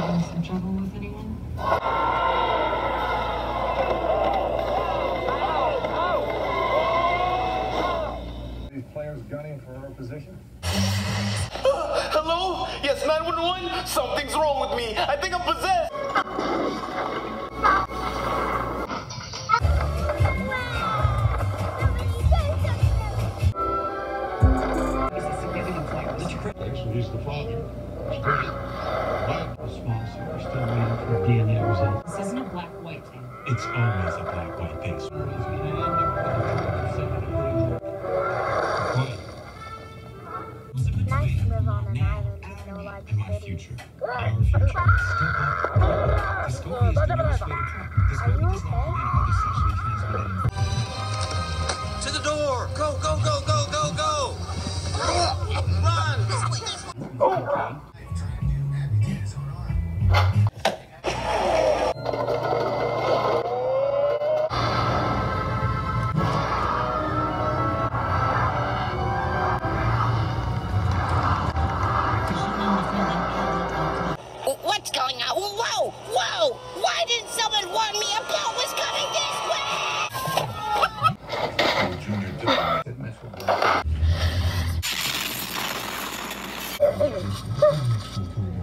having some trouble with anyone. These players gunning for her position? Hello? Yes, 911? Something's wrong with me. I think I'm possessed. Okay, so the father. That's great. But response, we're still waiting for DNA results. This isn't a black-white thing. It's always a black white thing. sir. He's gonna end up Nice to live on an island with no large and my city. future, our future, still up. Discovery is the newest way to track. Discovery does not permit how sexually transmitted To the door. Go, go, go, go, go, What's going on? Whoa! よろしくお願いします。